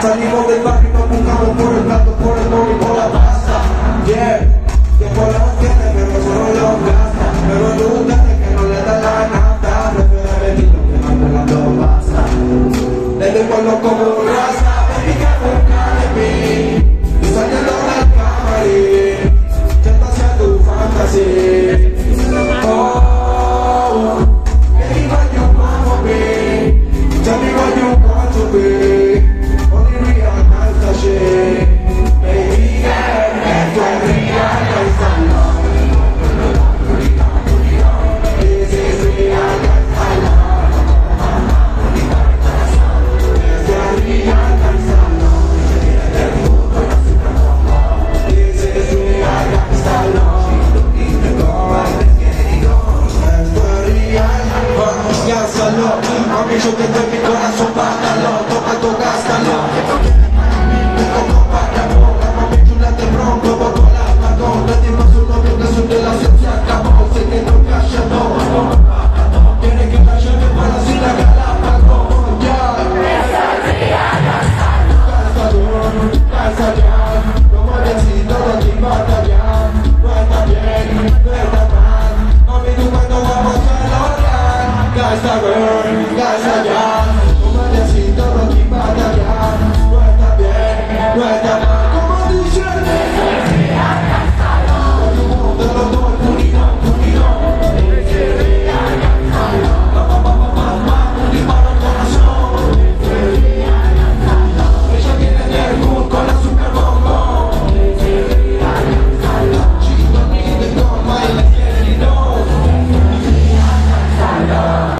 Salimos del barrio y nos buscamos por el plato, por el móvil, por la pasta. Yeah, que por las pero solo los gasta. Pero nunca de que no le da la nata. Prefiero bendito que no me la basta. Le dejo los como raza, baby, que busca de mí. Y saliendo del camarín, ya está hacia tu fantasía. solo Con ellos te doy mi corazón, bátalo, tócalo. Sabır, gel sadece